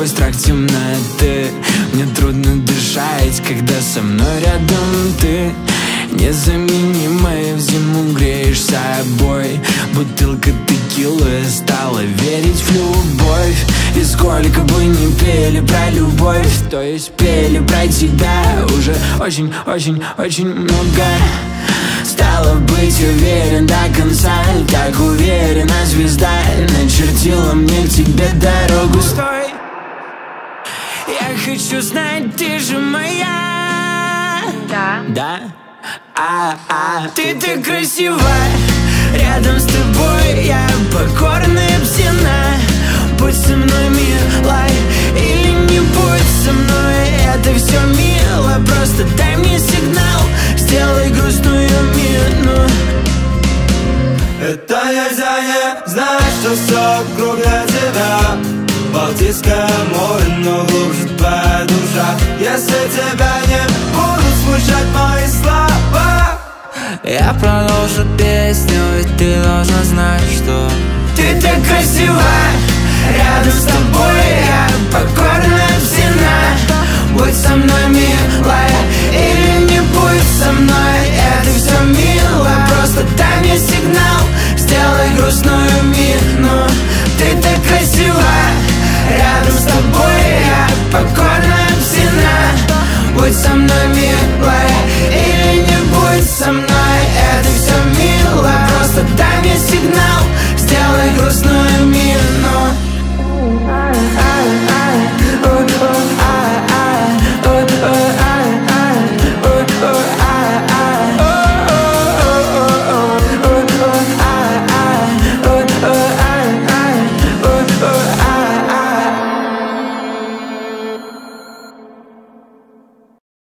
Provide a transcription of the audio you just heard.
Твой страх темноты. Мне трудно дышать, когда со мной рядом ты. Незаменимая в зиму греешь собой. Бутылка текилы стала верить в любовь. И сколько бы ни пели про любовь То есть пели про тебя уже очень-очень-очень много. Стало быть уверен до конца Как уверена звезда Начертила мне тебе дорогу. Стой! Я хочу знать, ты же моя. Да. Да? А, а, ты так красива. Рядом с тобой я покорная псина Будь со мной милой Или не будь со мной. Это все мило Просто дай мне сигнал. Сделай грустную мину. Это нельзя не знать, что все тебя Балтийское море, но глубже твоя душа Если тебя не будут смущать мои слова Я продолжу песню, ведь ты должна знать, что Ты так красива, Рядом с тобой я покорная псина Будь со мной милая или не будь со мной Это все мило, просто дай мне сигнал Сделай грустную